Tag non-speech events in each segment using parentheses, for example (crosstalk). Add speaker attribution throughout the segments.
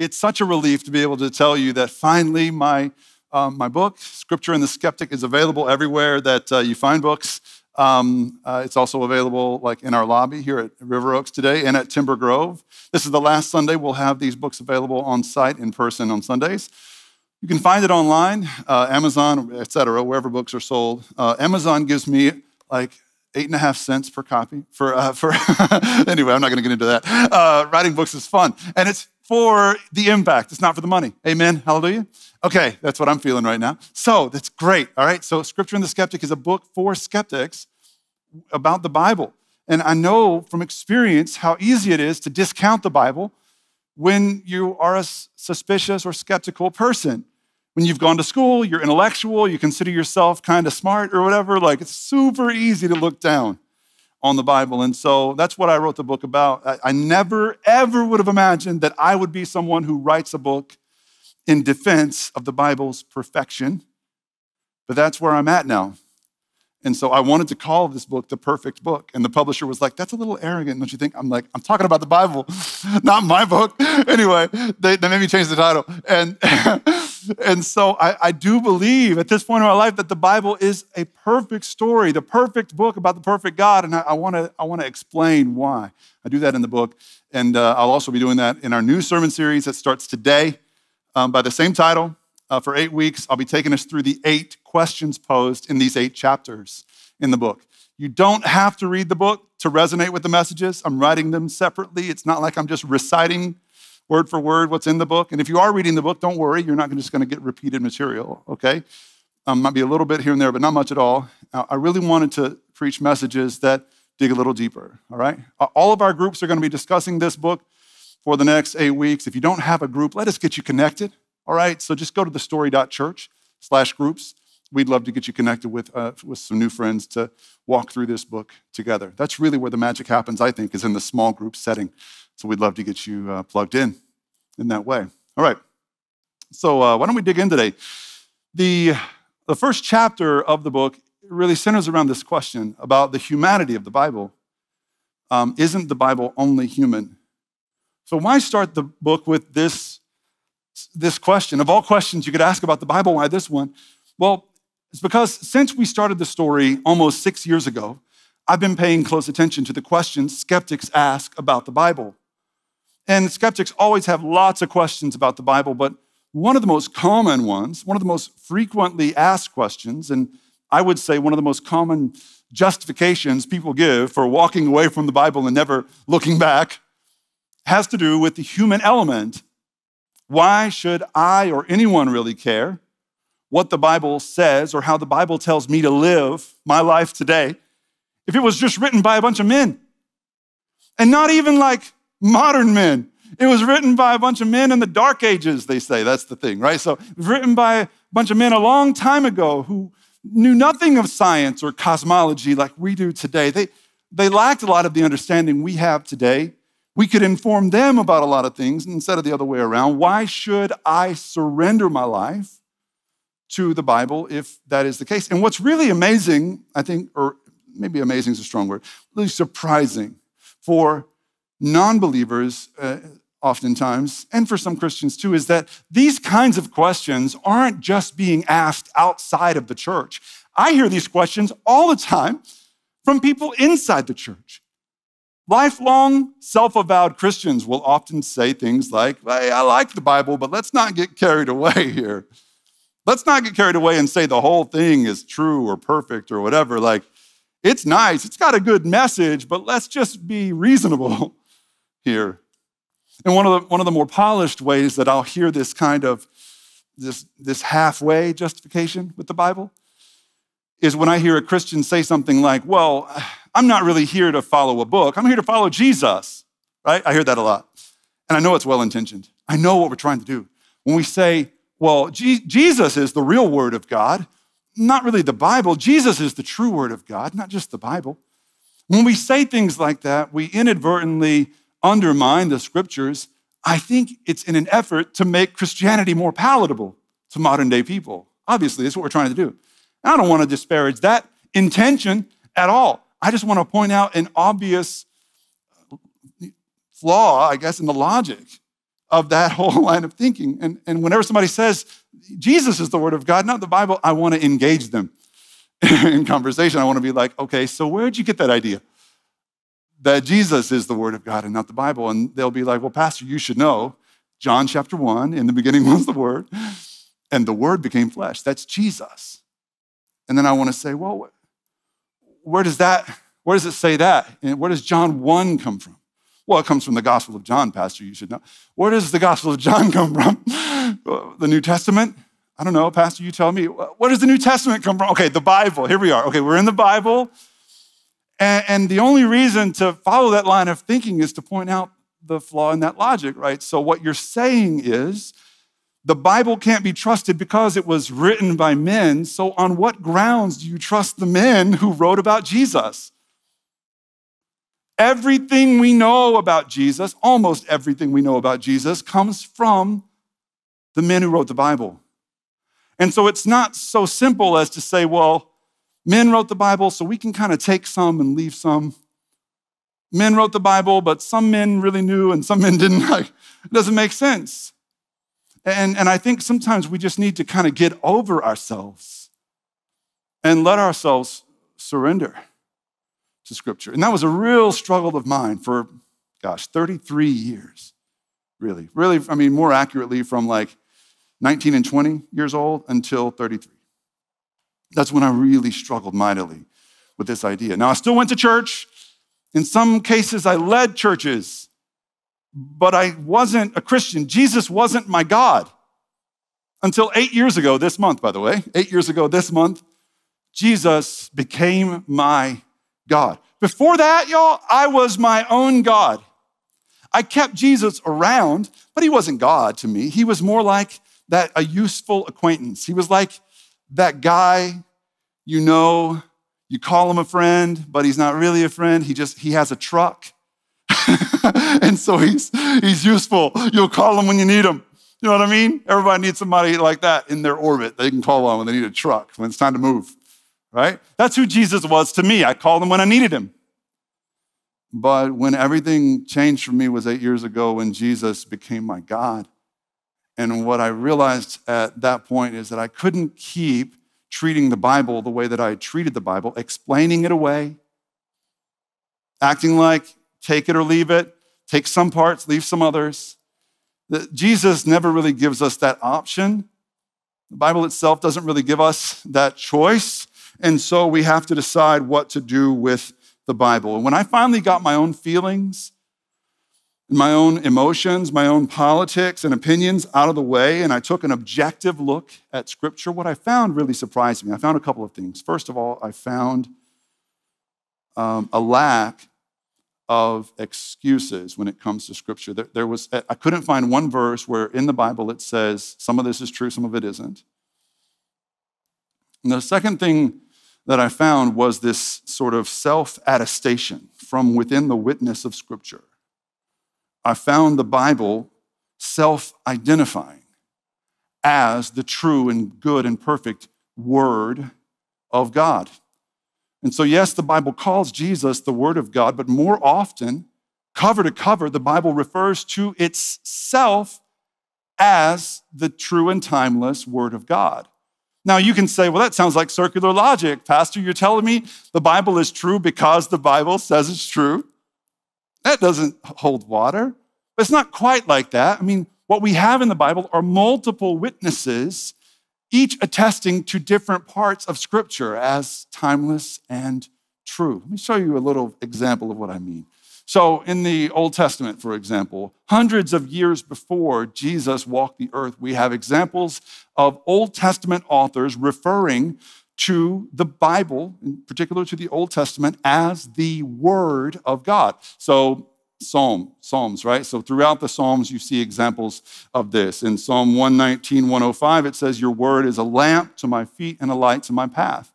Speaker 1: it's such a relief to be able to tell you that finally my, um, my book, Scripture and the Skeptic, is available everywhere that uh, you find books. Um, uh, it's also available like in our lobby here at River Oaks today and at Timber Grove. This is the last Sunday we'll have these books available on site in person on Sundays. You can find it online, uh, Amazon, etc., wherever books are sold. Uh, Amazon gives me like eight and a half cents per copy for uh, for (laughs) anyway i'm not going to get into that uh, writing books is fun and it's for the impact. It's not for the money. Amen. Hallelujah. Okay that's what i'm feeling right now. So that's great. All right. So scripture and the skeptic is a book for skeptics about the bible. And i know from experience how easy it is to discount the bible when you are a suspicious or skeptical person. When you've gone to school, you're intellectual, you consider yourself kind of smart or whatever, like it's super easy to look down on the Bible. And so that's what I wrote the book about. I, I never, ever would have imagined that I would be someone who writes a book in defense of the Bible's perfection. But that's where I'm at now. And so I wanted to call this book the perfect book. And the publisher was like, that's a little arrogant, don't you think? I'm like, I'm talking about the Bible, (laughs) not my book. (laughs) anyway, they, they made me change the title. And, (laughs) and so I, I do believe at this point in my life that the Bible is a perfect story, the perfect book about the perfect God. And I, I want to I wanna explain why. I do that in the book. And uh, I'll also be doing that in our new sermon series that starts today um, by the same title. Uh, for eight weeks, I'll be taking us through the eight questions posed in these eight chapters in the book. You don't have to read the book to resonate with the messages. I'm writing them separately. It's not like I'm just reciting word for word what's in the book. And if you are reading the book, don't worry, you're not just going to get repeated material, okay? Um, might be a little bit here and there, but not much at all. I really wanted to preach messages that dig a little deeper, all right? All of our groups are going to be discussing this book for the next eight weeks. If you don't have a group, let us get you connected, all right? So just go to thestory.church slash groups. We'd love to get you connected with, uh, with some new friends to walk through this book together. That's really where the magic happens, I think, is in the small group setting. So we'd love to get you uh, plugged in in that way. All right. So uh, why don't we dig in today? The, the first chapter of the book really centers around this question about the humanity of the Bible. Um, isn't the Bible only human? So why start the book with this, this question? Of all questions you could ask about the Bible, why this one? Well, it's because since we started the story almost six years ago, I've been paying close attention to the questions skeptics ask about the Bible. And skeptics always have lots of questions about the Bible, but one of the most common ones, one of the most frequently asked questions, and I would say one of the most common justifications people give for walking away from the Bible and never looking back, has to do with the human element. Why should I or anyone really care what the Bible says or how the Bible tells me to live my life today if it was just written by a bunch of men? And not even like modern men. It was written by a bunch of men in the dark ages, they say. That's the thing, right? So written by a bunch of men a long time ago who knew nothing of science or cosmology like we do today. They, they lacked a lot of the understanding we have today. We could inform them about a lot of things instead of the other way around. Why should I surrender my life to the Bible if that is the case? And what's really amazing, I think, or maybe amazing is a strong word, really surprising for non believers, uh, oftentimes, and for some Christians too, is that these kinds of questions aren't just being asked outside of the church. I hear these questions all the time from people inside the church. Lifelong self avowed Christians will often say things like, hey, I like the Bible, but let's not get carried away here. Let's not get carried away and say the whole thing is true or perfect or whatever. Like, it's nice, it's got a good message, but let's just be reasonable (laughs) here. And one of the, one of the more polished ways that I'll hear this kind of this, this halfway justification with the Bible is when I hear a Christian say something like, Well, I'm not really here to follow a book, I'm here to follow Jesus, right? I hear that a lot. And I know it's well intentioned. I know what we're trying to do. When we say, Well, Jesus is the real word of God, not really the Bible, Jesus is the true word of God, not just the Bible. When we say things like that, we inadvertently undermine the scriptures, I think it's in an effort to make Christianity more palatable to modern day people. Obviously, that's what we're trying to do. I don't want to disparage that intention at all. I just want to point out an obvious flaw, I guess, in the logic of that (laughs) whole line of thinking. And, and whenever somebody says, Jesus is the Word of God, not the Bible, I want to engage them (laughs) in conversation. I want to be like, okay, so where'd you get that idea? That Jesus is the Word of God and not the Bible. And they'll be like, well, Pastor, you should know John chapter 1, in the beginning (laughs) was the Word, and the Word became flesh. That's Jesus. And then I want to say, well, where does that, where does it say that? And where does John 1 come from? Well, it comes from the Gospel of John, Pastor, you should know. Where does the Gospel of John (laughs) come from? the New Testament? I don't know, Pastor, you tell me. Where does the New Testament come from? Okay, the Bible. Here we are. Okay, we're in the Bible. And, and the only reason to follow that line of thinking is to point out the flaw in that logic, right? So, what you're saying is the Bible can't be trusted because it was written by men. So, on what grounds do you trust the men who wrote about Jesus? Everything we know about Jesus, almost everything we know about Jesus, comes from the men who wrote the Bible. And so it's not so simple as to say, well, men wrote the Bible, so we can kind of take some and leave some men wrote the Bible, but some men really knew and some men didn't. (laughs) It doesn't make sense. And, and I think sometimes we just need to kind of get over ourselves and let ourselves surrender to Scripture. And that was a real struggle of mine for, gosh, 33 years, really. Really, I mean, more accurately, from like 19 and 20 years old until 33. That's when I really struggled mightily with this idea. Now, I still went to church. In some cases, I led churches, but I wasn't a Christian. Jesus wasn't my God. Until eight years ago, this month, by the way, eight years ago this month, Jesus became my God. Before that, y'all, I was my own God. I kept Jesus around, but he wasn't God to me. He was more like that a useful acquaintance. He was like that guy you know you call him a friend, but he's not really a friend. He just he has a truck. (laughs) and so he's he's useful. You'll call him when you need him. You know what I mean? Everybody needs somebody like that in their orbit they can call on when they need a truck, when it's time to move. Right? That's who Jesus was to me. I called him when I needed him. But when everything changed for me was eight years ago when Jesus became my God. And what I realized at that point is that I couldn't keep treating the Bible the way that I treated the Bible, explaining it away, acting like take it or leave it, take some parts, leave some others. Jesus never really gives us that option. The Bible itself doesn't really give us that choice. And so we have to decide what to do with the Bible. And when I finally got my own feelings, my own emotions, my own politics and opinions out of the way, and I took an objective look at Scripture, what I found really surprised me. I found a couple of things. First of all, I found um, a lack of excuses when it comes to Scripture. There, there was, I couldn't find one verse where in the Bible it says some of this is true, some of it isn't. And the second thing that I found was this sort of self attestation from within the witness of Scripture. I found the Bible self identifying as the true and good and perfect Word of God. And so, yes, the Bible calls Jesus the Word of God, but more often, cover to cover, the Bible refers to itself as the true and timeless Word of God. Now, you can say, well, that sounds like circular logic. Pastor, you're telling me the Bible is true because the Bible says it's true? That doesn't hold water. But it's not quite like that. I mean, what we have in the Bible are multiple witnesses, each attesting to different parts of Scripture as timeless and true. Let me show you a little example of what I mean. So, in the Old Testament, for example, hundreds of years before Jesus walked the earth, we have examples of Old Testament authors referring to the Bible, in particular to the Old Testament, as the Word of God. So, Psalm, Psalms, right? So throughout the Psalms, you see examples of this. In Psalm 119, 105, it says, Your word is a lamp to my feet and a light to my path.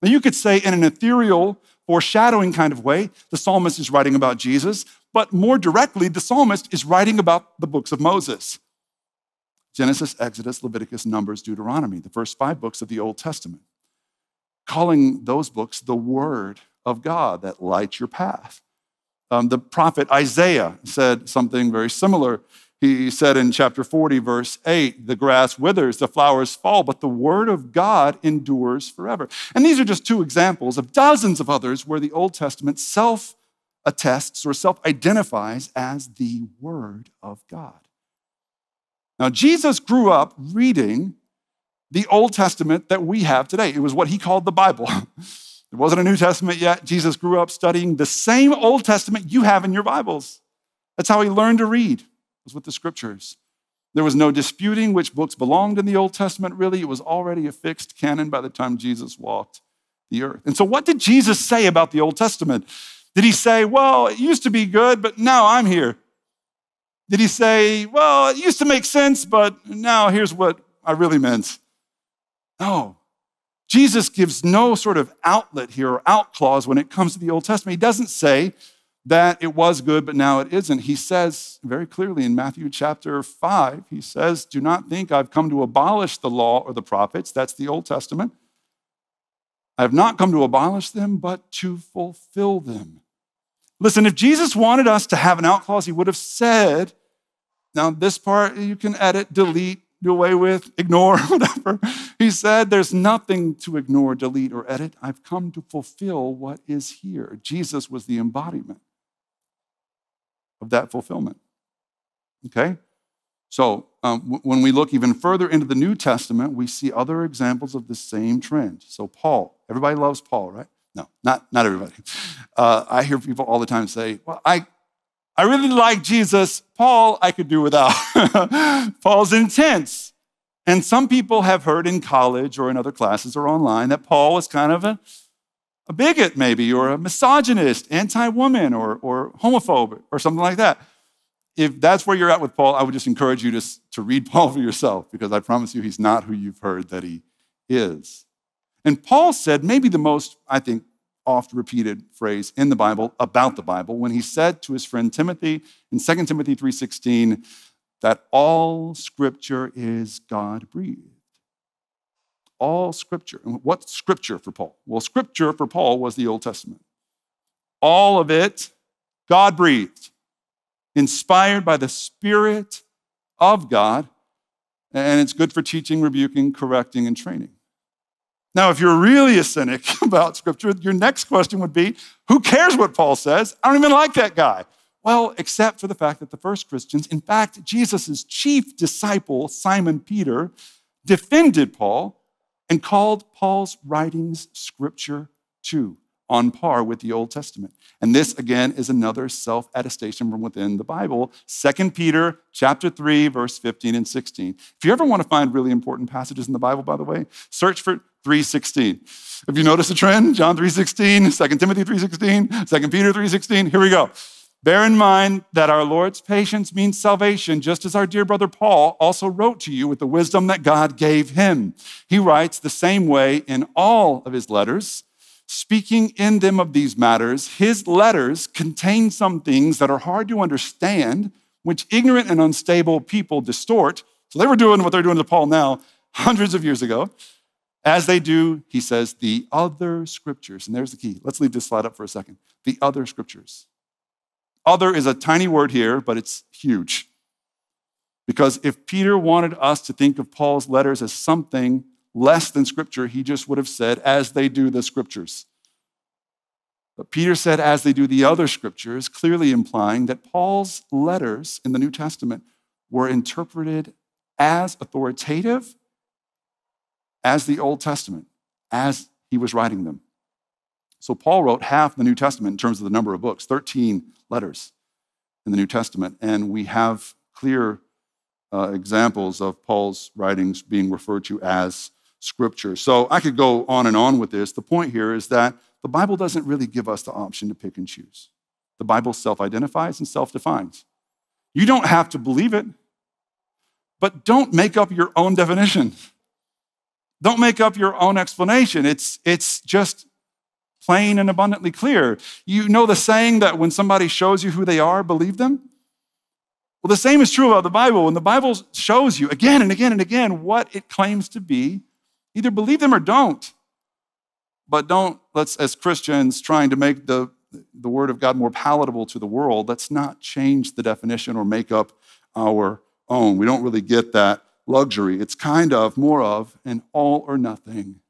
Speaker 1: Now, you could say in an ethereal, foreshadowing kind of way, the psalmist is writing about Jesus, but more directly, the psalmist is writing about the books of Moses Genesis, Exodus, Leviticus, Numbers, Deuteronomy, the first five books of the Old Testament calling those books the Word of God that lights your path. Um, the prophet Isaiah said something very similar. He said in chapter 40, verse 8, the grass withers, the flowers fall, but the word of God endures forever. And these are just two examples of dozens of others where the Old Testament self attests or self identifies as the word of God. Now, Jesus grew up reading the Old Testament that we have today. It was what he called the Bible. (laughs) There wasn't a New Testament yet. Jesus grew up studying the same Old Testament you have in your Bibles. That's how he learned to read It was with the scriptures. There was no disputing which books belonged in the Old Testament, really. It was already a fixed canon by the time Jesus walked the earth. And so, what did Jesus say about the Old Testament? Did he say, well, it used to be good, but now I'm here? Did he say, well, it used to make sense, but now here's what I really meant? No. Jesus gives no sort of outlet here or out clause when it comes to the Old Testament. He doesn't say, that it was good, but now it isn't. He says very clearly in Matthew chapter 5, he says, Do not think I've come to abolish the law or the prophets. That's the Old Testament. I have not come to abolish them, but to fulfill them. Listen, if Jesus wanted us to have an out clause, he would have said, now this part you can edit, delete, do away with, (laughs) ignore, whatever. He said, There's nothing to ignore, delete, or edit. I've come to fulfill what is here. Jesus was the embodiment of that fulfillment. Okay? So, um, when we look even further into the New Testament, we see other examples of the same trend. So, Paul, everybody loves Paul, right? No, not, not everybody. Uh, I hear people all the time say, Well, I, I really like Jesus. Paul, I could do without. (laughs) Paul's intense. And some people have heard in college or in other classes or online that Paul was kind of a, a bigot, maybe, or a misogynist, anti woman, or, or homophobe, or something like that. If that's where you're at with Paul, I would just encourage you to, to read (laughs) Paul for yourself, because I promise you he's not who you've heard that he is. And Paul said maybe the most, I think, oft repeated phrase in the Bible about the Bible when he said to his friend Timothy in 2 Timothy 3:16 that all scripture is God breathed all scripture. And what scripture for Paul? Well, scripture for Paul was the Old Testament. All of it, God breathed, inspired by the Spirit of God, and it's good for teaching, rebuking, correcting, and training. Now, if you're really a cynic (laughs) about scripture, your next question would be who cares what Paul says? I don't even like that guy. Well, except for the fact that the first Christians, in fact, Jesus' chief disciple, Simon Peter, defended Paul and called Paul's writings scripture too, on par with the Old Testament. And this again is another self-attestation from within the Bible. 2 Peter chapter 3, verse 15 and 16. If you ever want to find really important passages in the Bible, by the way, search for 316. Have you noticed a trend? John 3:16, 2 Timothy 3:16, 2 Peter 3:16. Here we go. Bear in mind that our Lord's patience means salvation, just as our dear brother Paul also wrote to you with the wisdom that God gave him. He writes the same way in all of his letters, speaking in them of these matters. His letters contain some things that are hard to understand, which ignorant and unstable people distort. So they were doing what they're doing to Paul now, hundreds of years ago. As they do, he says, the other scriptures. And there's the key. Let's leave this slide up for a second. The other scriptures other is a tiny word here, but it's huge. Because if Peter wanted us to think of Paul's letters as something less than scripture, he just would have said, as they do the scriptures. But Peter said, as they do the other scriptures, clearly implying that Paul's letters in the New Testament were interpreted as authoritative as the Old Testament, as he was writing them. So Paul wrote half the New Testament in terms of the number of books, 13 letters in the New Testament. And we have clear uh, examples of Paul's writings being referred to as scripture. So I could go on and on with this. The point here is that the Bible doesn't really give us the option to pick and choose. The Bible self identifies and self defines. You don't have to believe it, but don't make up your own definition. Don't make up your own explanation. It's, it's just plain and abundantly clear. You know the saying that when somebody shows you who they are, believe them? Well, the same is true about the Bible. When the Bible shows you again and again and again what it claims to be, either believe them or don't. But don't, let's, as Christians trying to make the, the Word of God more palatable to the world, let's not change the definition or make up our own. We don't really get that luxury. It's kind of more of an all or nothing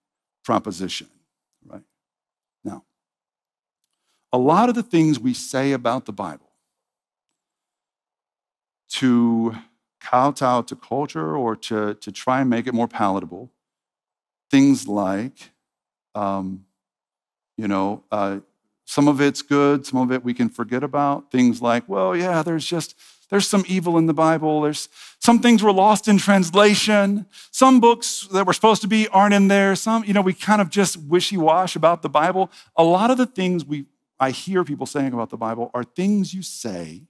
Speaker 1: proposition, right? Now, a lot of the things we say about the Bible to kowtow to culture or to, to try and make it more palatable, things like, um, you know, uh, some of it's good, some of it we can forget about. Things like, well, yeah, there's just there's some evil in the Bible. There's some things were lost in translation. Some books that were supposed to be aren't in there. Some, you know, we kind of just wishy-wash about the Bible. A lot of the things we I hear people saying about the Bible are things you say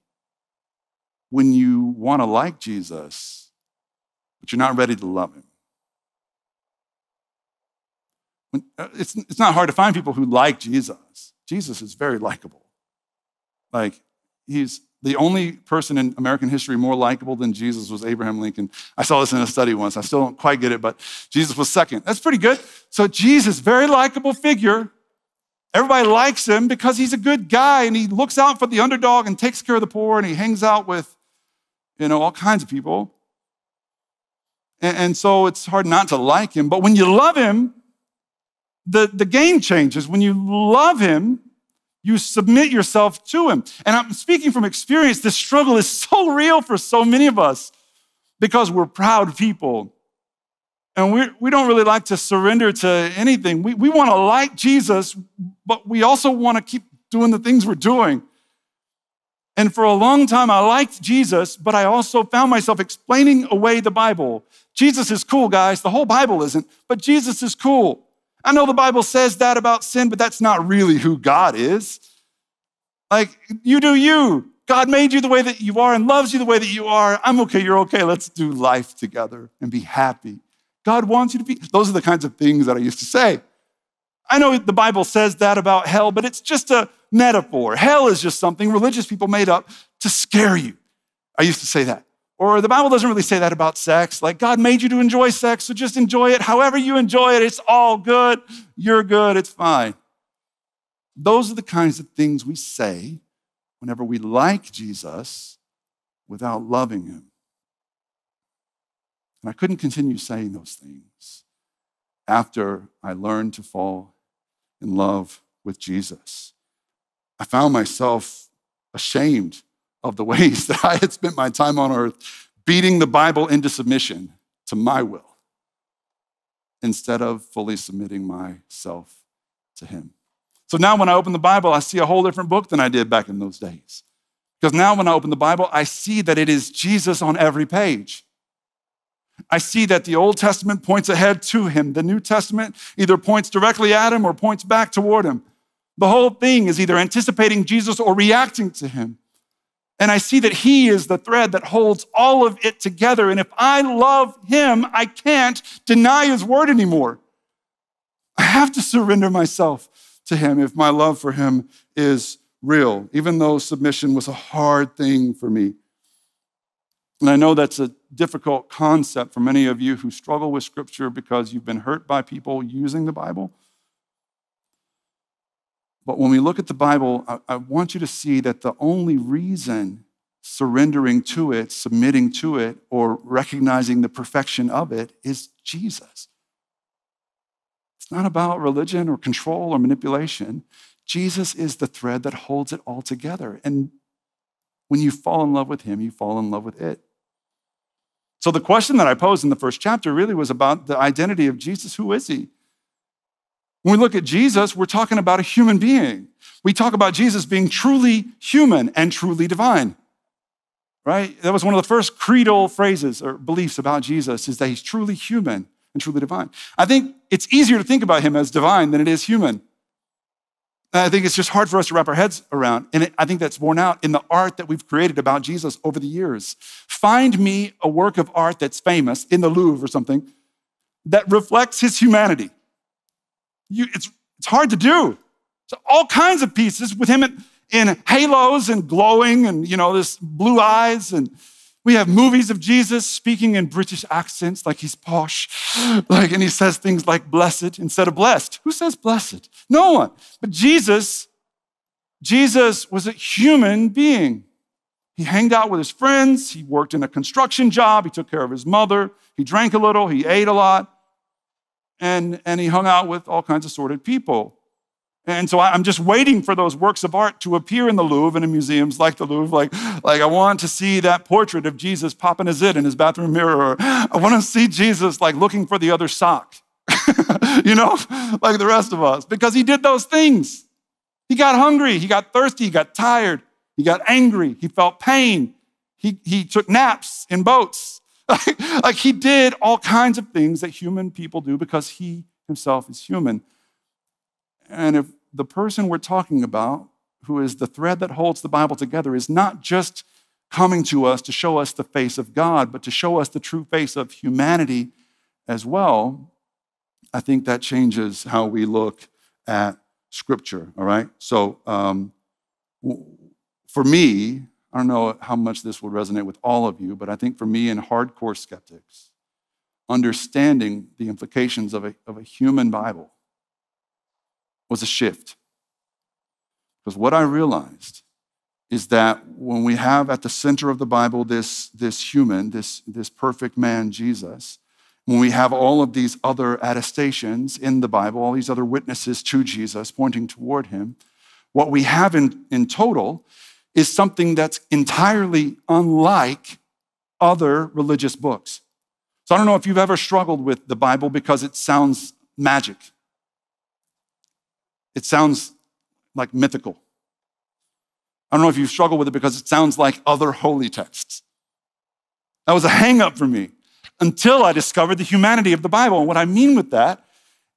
Speaker 1: when you want to like Jesus, but you're not ready to love him. When, uh, it's, it's not hard to find people who like Jesus. Jesus is very likable. Like, he's the only person in American history more likable than Jesus was Abraham Lincoln. I saw this in a study once. I still don't quite get it, but Jesus was second. That's pretty good. So, Jesus, very likable figure. Everybody likes him because he's a good guy and he looks out for the underdog and takes care of the poor and he hangs out with, you know, all kinds of people. And, and so it's hard not to like him. But when you love him, the, the game changes. When you love him, you submit yourself to him. And I'm speaking from experience, this struggle is so real for so many of us because we're proud people. And we, we don't really like to surrender to anything. We, we want to like Jesus, but we also want to keep doing the things we're doing. And for a long time, I liked Jesus, but I also found myself explaining away the Bible. Jesus is cool, guys. The whole Bible isn't, but Jesus is cool. I know the Bible says that about sin, but that's not really who God is. Like, you do you. God made you the way that you are and loves you the way that you are. I'm okay, you're okay. Let's do life together and be happy. God wants you to be. Those are the kinds of things that I used to say. I know the Bible says that about hell, but it's just a metaphor. Hell is just something religious people made up to scare you. I used to say that. Or the Bible doesn't really say that about sex. Like, God made you to enjoy sex, so just enjoy it however you enjoy it. It's all good. You're good. It's fine. Those are the kinds of things we say whenever we like Jesus without loving him. And I couldn't continue saying those things after I learned to fall in love with Jesus. I found myself ashamed of the ways (laughs) that I had spent my time on earth beating the Bible into submission to my will instead of fully submitting myself to Him. So now when I open the Bible, I see a whole different book than I did back in those days. Because now when I open the Bible, I see that it is Jesus on every page. I see that the Old Testament points ahead to him. The New Testament either points directly at him or points back toward him. The whole thing is either anticipating Jesus or reacting to him. And I see that He is the thread that holds all of it together. And if I love Him, I can't deny His word anymore. I have to surrender myself to Him if my love for Him is real, even though submission was a hard thing for me. And I know that's a difficult concept for many of you who struggle with Scripture because you've been hurt by people using the Bible. But when we look at the Bible, I, I, want you to see that the only reason surrendering to it, submitting to it, or recognizing the perfection of it is Jesus. It's not about religion or control or manipulation. Jesus is the thread that holds it all together. And when you fall in love with him, you fall in love with it. So the question that I posed in the first chapter really was about the identity of Jesus. Who is he? When we look at Jesus, we're talking about a human being. We talk about Jesus being truly human and truly divine. Right? That was one of the first creedal phrases or beliefs about Jesus is that he's truly human and truly divine. I think it's easier to think about him as divine than it is human. I think it's just hard for us to wrap our heads around. And I think that's borne out in the art that we've created about Jesus over the years. Find me a work of art that's famous in the Louvre or something that reflects his humanity you, it's, it's hard to do. So all kinds of pieces with him in, in halos and glowing and, you know, this blue eyes. And we have movies of Jesus speaking in British accents like he's posh. (gasps) Like, and he says things like blessed instead of blessed. Who says blessed? No one. But Jesus, Jesus was a human being. He hanged out with his friends. He worked in a construction job. He took care of his mother. He drank a little. He ate a lot. And, and he hung out with all kinds of sordid people. And so I'm just waiting for those works of art to appear in the Louvre and in museums like the Louvre. Like, like I want to see that portrait of Jesus popping his zit in his bathroom mirror. I want to see Jesus like looking for the other sock, (laughs) you know, like the rest of us, because he did those things. He got hungry, he got thirsty, he got tired, he got angry, he felt pain, he, he took naps in boats. Like he did all kinds of things that human people do because he himself is human. And if the person we're talking about, who is the thread that holds the Bible together, is not just coming to us to show us the face of God, but to show us the true face of humanity as well, I think that changes how we look at Scripture, all right? So um, for me, I don't know how much this will resonate with all of you, but I think for me and hardcore skeptics, understanding the implications of a, of a human Bible was a shift. Because what I realized is that when we have at the center of the Bible this, this human, this, this perfect man, Jesus, when we have all of these other attestations in the Bible, all these other witnesses to Jesus pointing toward him, what we have in, in total is something that's entirely unlike other religious books. So I don't know if you've ever struggled with the Bible because it sounds magic. It sounds like mythical. I don't know if you've struggled with it because it sounds like other holy texts. That was a hangup for me until I discovered the humanity of the Bible. And what I mean with that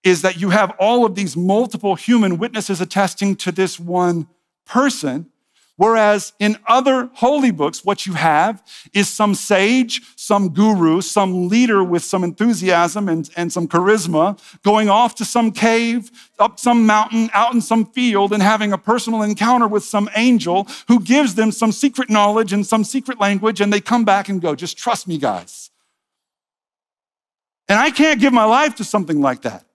Speaker 1: is that you have all of these multiple human witnesses attesting to this one person Whereas in other holy books, what you have is some sage, some guru, some leader with some enthusiasm and, and some charisma going off to some cave, up some mountain, out in some field, and having a personal encounter with some angel who gives them some secret knowledge and some secret language, and they come back and go, just trust me, guys. And I can't give my life to something like that.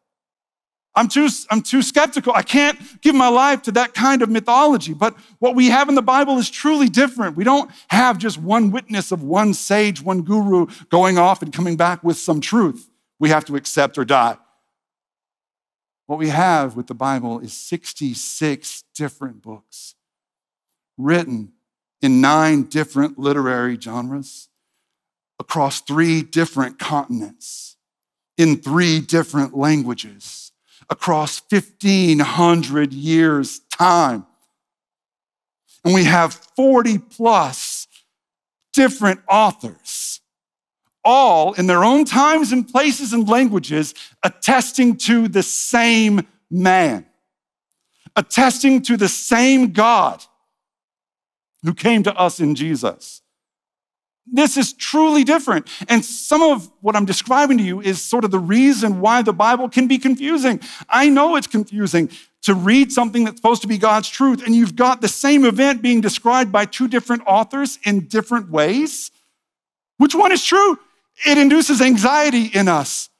Speaker 1: I'm too, I'm too skeptical. I can't give my life to that kind of mythology. But what we have in the Bible is truly different. We don't have just one witness of one sage, one guru going off and coming back with some truth we have to accept or die. What we have with the Bible is 66 different books written in nine different literary genres across three different continents in three different languages across 1,500 years' time. And we have 40 plus different authors, all in their own times and places and languages, attesting to the same man, attesting to the same God who came to us in Jesus. This is truly different. And some of what I'm describing to you is sort of the reason why the Bible can be confusing. I know it's confusing to read something that's supposed to be God's truth, and you've got the same event being described by two different authors in different ways. Which one is true? It induces anxiety in us.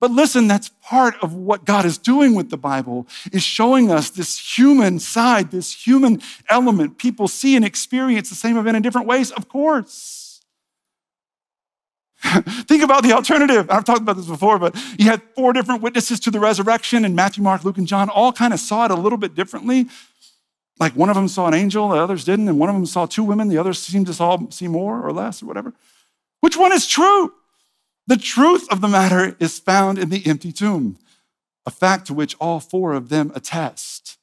Speaker 1: But listen, that's part of what God is doing with the Bible, is showing us this human side, this human element. People see and experience the same event in different ways, of course. (laughs) Think about the alternative. I've talked about this before, but you had four different witnesses to the resurrection, and Matthew, Mark, Luke, and John all kind of saw it a little bit differently. Like one of them saw an angel, the others didn't, and one of them saw two women, the others seemed to saw, see more or less or whatever. Which one is true? The truth of the matter is found in the empty tomb, a fact to which all four of them attest.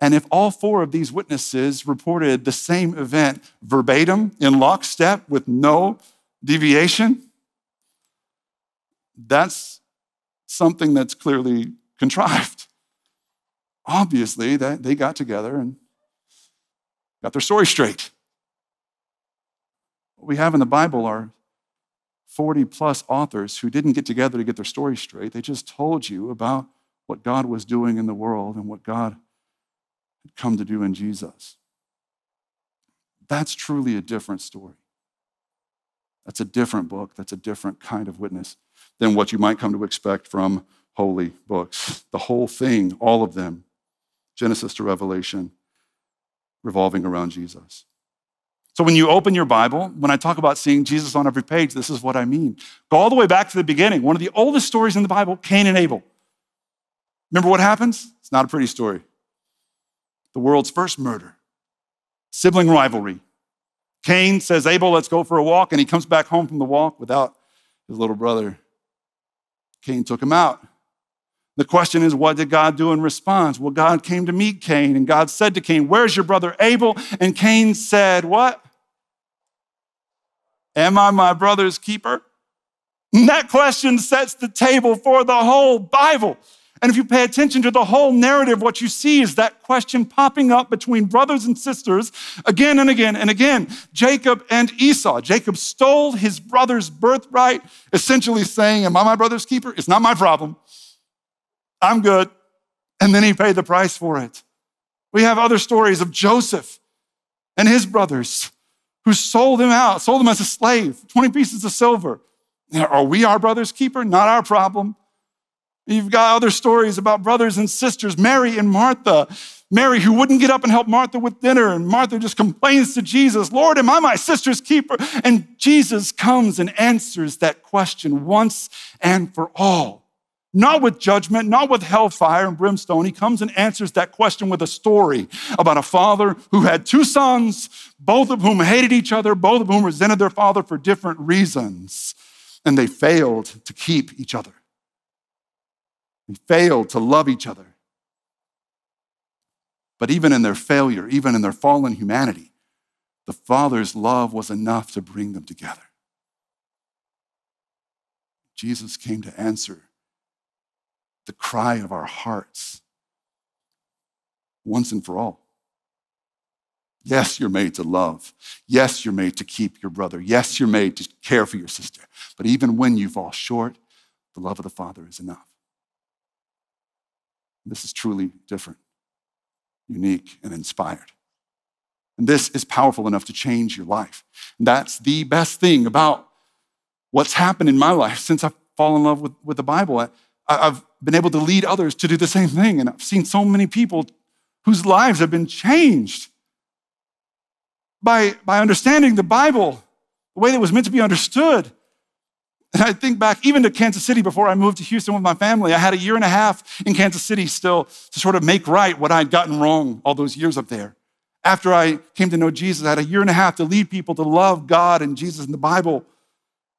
Speaker 1: And if all four of these witnesses reported the same event verbatim, in lockstep, with no deviation, that's something that's clearly contrived. (laughs) Obviously, that they got together and got their story straight. What we have in the Bible are 40 plus authors who didn't get together to get their story straight. They just told you about what God was doing in the world and what God had come to do in Jesus. That's truly a different story. That's a different book. That's a different kind of witness than what you might come to expect from holy books. The whole thing, all of them, Genesis to Revelation, revolving around Jesus. So when you open your Bible, when I talk about seeing Jesus on every page, this is what I mean. Go all the way back to the beginning. One of the oldest stories in the Bible, Cain and Abel. Remember what happens? It's not a pretty story. The world's first murder, sibling rivalry. Cain says, Abel, let's go for a walk. And he comes back home from the walk without his little brother. Cain took him out. The question is, what did God do in response? Well, God came to meet Cain, and God said to Cain, Where's your brother Abel? And Cain said, What? Am I my brother's keeper? And that question sets the table for the whole Bible. And if you pay attention to the whole narrative, what you see is that question popping up between brothers and sisters again and again and again. Jacob and Esau. Jacob stole his brother's birthright, essentially saying, Am I my brother's keeper? It's not my problem. I'm good. And then he paid the price for it. We have other stories of Joseph and his brothers who sold him out, sold him as a slave, 20 pieces of silver. Are we our brother's keeper? Not our problem. You've got other stories about brothers and sisters, Mary and Martha. Mary, who wouldn't get up and help Martha with dinner, and Martha just complains to Jesus, Lord, am I my sister's keeper? And Jesus comes and answers that question once and for all. Not with judgment, not with hellfire and brimstone. He comes and answers that question with a story about a father who had two sons, both of whom hated each other, both of whom resented their father for different reasons, and they failed to keep each other. They failed to love each other. But even in their failure, even in their fallen humanity, the Father's love was enough to bring them together. Jesus came to answer the cry of our hearts once and for all. Yes, you're made to love. Yes, you're made to keep your brother. Yes, you're made to care for your sister. But even when you fall short, the love of the Father is enough. This is truly different, unique, and inspired. And this is powerful enough to change your life. And that's the best thing about what's happened in my life since I've fallen in love with, with the Bible. I've been able to lead others to do the same thing. And I've seen so many people whose lives have been changed by, by understanding the Bible the way that it was meant to be understood. And I think back even to Kansas City before I moved to Houston with my family. I had a year and a half in Kansas City still to sort of make right what I'd gotten wrong all those years up there. After I came to know Jesus, I had a year and a half to lead people to love God and Jesus and the Bible.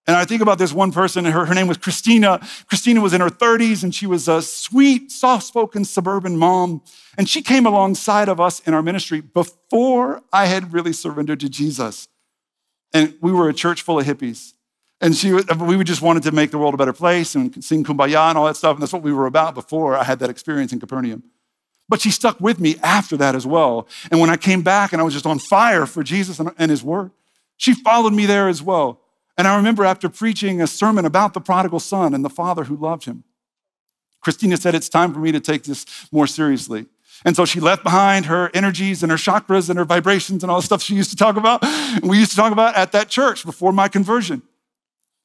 Speaker 1: And I think about this one person, her, her name was Christina. Christina was in her 30s and she was a sweet, soft spoken suburban mom. And she came alongside of us in our ministry before I had really surrendered to Jesus. And we were a church full of hippies. And she, we just wanted to make the world a better place and sing kumbaya and all that stuff. And that's what we were about before I had that experience in Capernaum. But she stuck with me after that as well. And when I came back and I was just on fire for Jesus and his word, she followed me there as well. And I remember after preaching a sermon about the prodigal son and the father who loved him, Christina said, It's time for me to take this more seriously. And so she left behind her energies and her chakras and her vibrations and all the stuff she used to talk about. And we used to talk about at that church before my conversion.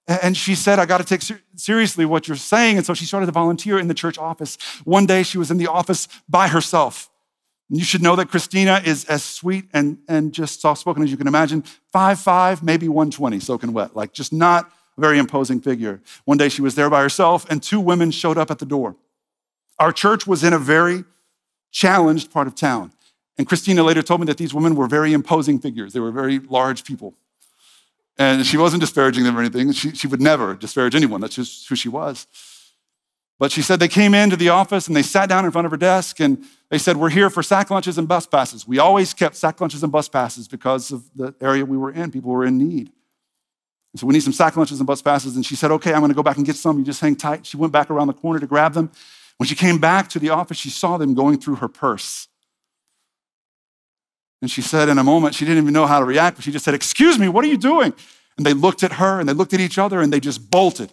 Speaker 1: And she said, I got to take seriously what you're saying. And so she started to volunteer in the church office. One day she was in the office by herself. You should know that Christina is as sweet and, and just soft spoken as you can imagine. Five five, maybe 120, soaking wet, like just not a very imposing figure. One day she was there by herself, and two women showed up at the door. Our church was in a very challenged part of town. And Christina later told me that these women were very imposing figures. They were very large people. And she wasn't disparaging them or anything. She, she would never disparage anyone. That's just who she was. But she said they came into the office and they sat down in front of her desk and they said, We're here for sack lunches and bus passes. We always kept sack lunches and bus passes because of the area we were in. People were in need. And so we need some sack lunches and bus passes. And she said, Okay, I'm going to go back and get some. You just hang tight. She went back around the corner to grab them. When she came back to the office, she saw them going through her purse. And she said, in a moment, she didn't even know how to react, but she just said, Excuse me, what are you doing? And they looked at her and they looked at each other and they just bolted.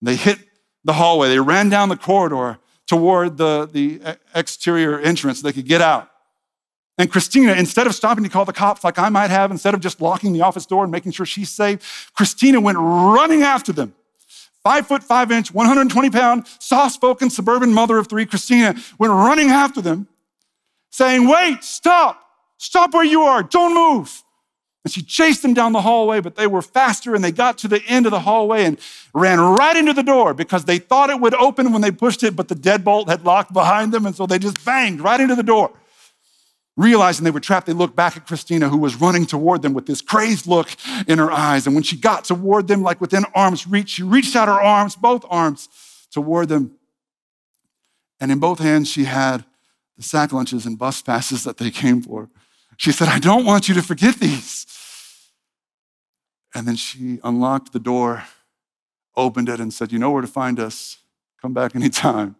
Speaker 1: They hit the hallway. They ran down the corridor toward the, the exterior entrance so they could get out. And Christina, instead of stopping to call the cops like I might have, instead of just locking the office door and making sure she's safe, Christina went running after them. Five foot five inch, 120 pound, soft spoken suburban mother of three, Christina went running after them, saying, Wait, stop, stop where you are, don't move. And she chased them down the hallway, but they were faster and they got to the end of the hallway and ran right into the door because they thought it would open when they pushed it, but the deadbolt had locked behind them. And so they just banged right into the door. Realizing they were trapped, they looked back at Christina, who was running toward them with this crazed look in her eyes. And when she got toward them, like within arm's reach, she reached out her arms, both arms, toward them. And in both hands, she had the sack lunches and bus passes that they came for. She said, I don't want you to forget these. And then she unlocked the door, opened it, and said, You know where to find us. Come back anytime.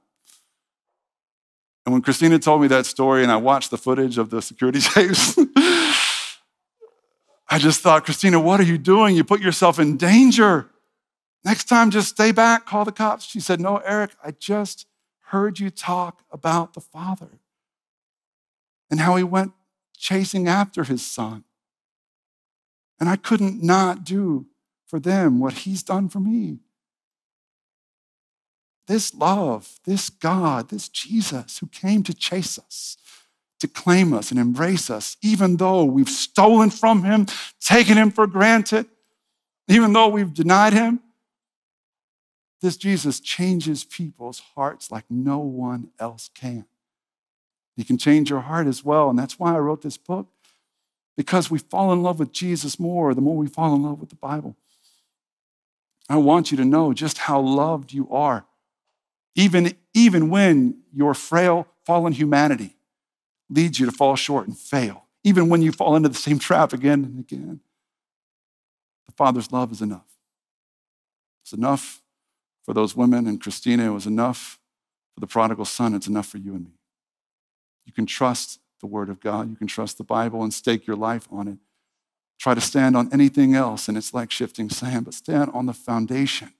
Speaker 1: And when Christina told me that story and I watched the footage of the security (laughs) tapes, I just thought, Christina, what are you doing? You put yourself in danger. Next time, just stay back, call the cops. She said, No, Eric, I just heard you talk about the Father and how he went chasing after his son. And I couldn't not do for them what he's done for me. This love, this God, this Jesus who came to chase us, to claim us and embrace us, even though we've stolen from him, taken him for granted, even though we've denied him. This Jesus changes people's hearts like no one else can. He can change your heart as well. And that's why I wrote this book because we fall in love with Jesus more the more we fall in love with the Bible. I want you to know just how loved you are, even, even when your frail, fallen humanity leads you to fall short and fail, even when you fall into the same trap again and again. The Father's love is enough. It's enough for those women and Christina. It was enough for the prodigal son. It's enough for you and me. You can trust the Word of God. You can trust the Bible and stake your life on it. Try to stand on anything else, and it's like shifting sand, but stand on the foundation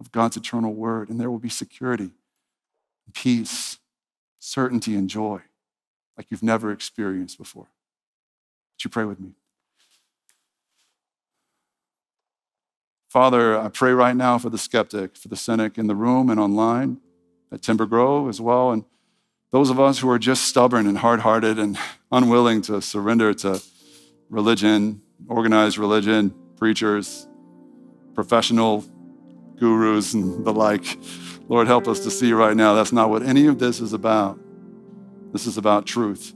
Speaker 1: of God's eternal Word, and there will be security, peace, certainty, and joy like you've never experienced before. Would you pray with me? Father, I pray right now for the skeptic, for the cynic in the room and online at Timber Grove as well. And those of us who are just stubborn and hard hearted and unwilling to surrender to religion, organized religion, preachers, professional gurus, and the like. Lord, help us to see right now that's not what any of this is about. This is about truth.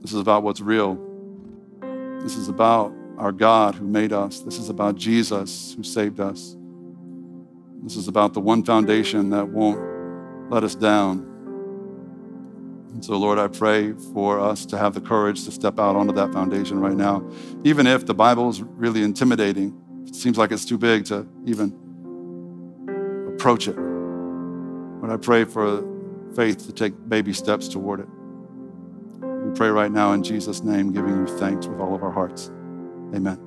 Speaker 1: This is about what's real. This is about our God who made us. This is about Jesus who saved us. This is about the one foundation that won't let us down. And so, Lord, I pray for us to have the courage to step out onto that foundation right now. Even if the Bible is really intimidating, it seems like it's too big to even approach it. But I pray for faith to take baby steps toward it. We pray right now in Jesus' name, giving you thanks with all of our hearts. Amen.